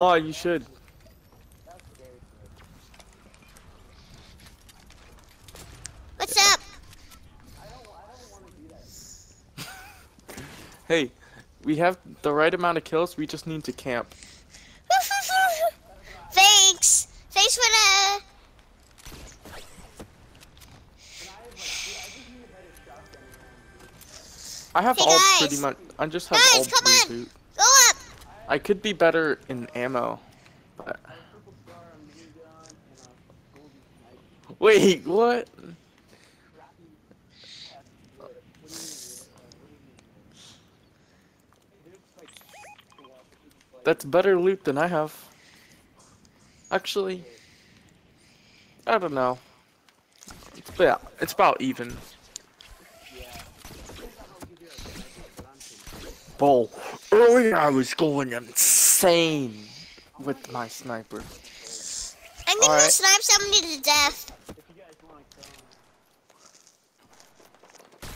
Oh, you should. What's up? Hey, we have the right amount of kills. We just need to camp. Thanks. Thanks for the. I have Hey, all pretty much. I just have Guys, all come blue on. suit. I could be better in ammo, but. Wait, what? That's better loot than I have. Actually, I don't know. It's about, it's about even. Bull. Earlier I was going insane with my sniper. I'm gonna Alright. snipe somebody to death.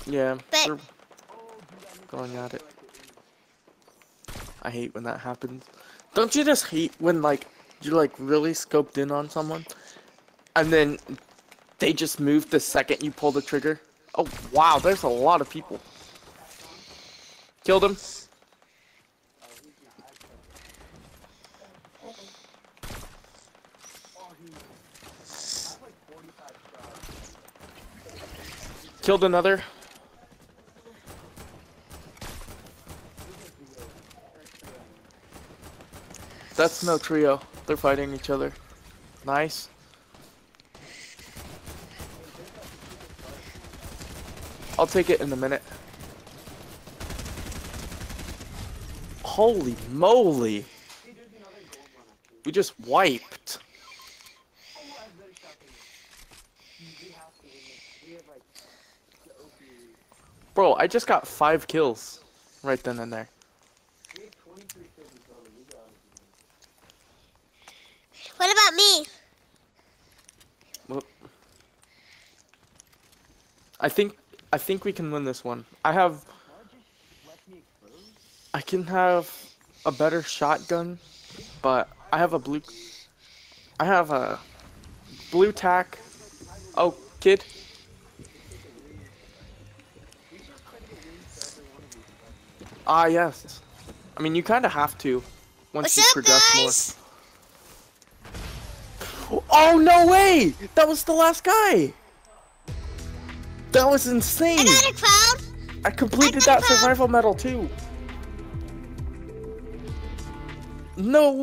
Yeah, But- we're going at it. I hate when that happens. Don't you just hate when like you're like really scoped in on someone, and then they just move the second you pull the trigger? Oh wow, there's a lot of people. Killed him. Killed another. That's no trio. They're fighting each other. Nice. I'll take it in a minute. Holy moly! We just wiped. Bro, I just got five kills right then and there. What about me? Whoop. I think I think we can win this one. I have I can have a better shotgun, but I have a blue I have a blue tack. Oh, kid. Ah, yes. I mean, you kind of have to once What's you up, progress more. guys? Oh no way! That was the last guy. That was insane. I got a crowd. I completed I that survival medal too. No